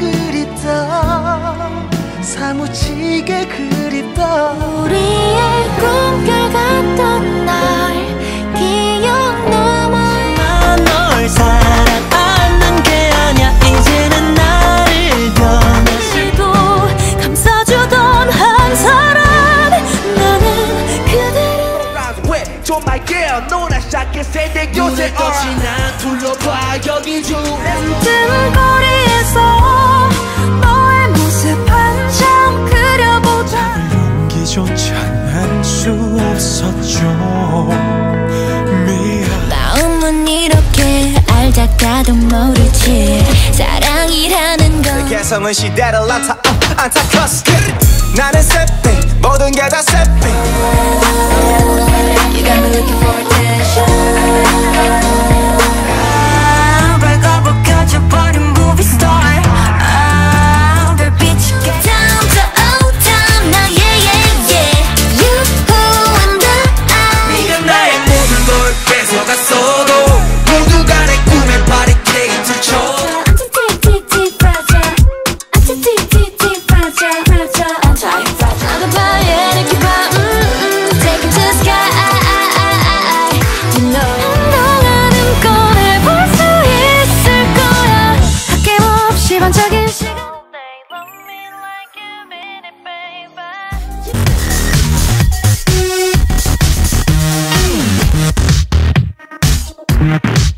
그립다 사무치게 그립다 우리의 꿈결 같던 날 기억 남아 난널 사랑하는 게 아니야. 이제는 나를 변하시도 감싸주던 한 사람. 나는 그대를 With my girl, 노란 샤켓에 내 요새 끝없이 난 둘러봐 여긴 줄 있었죠. 미안. 마음은 이렇게 알다가도 모르지. 사랑이라는 건 그 개성은 시대를 나타 어, 안타컸어 나는 세피 모든 게다 세피 You got me looking forward Thank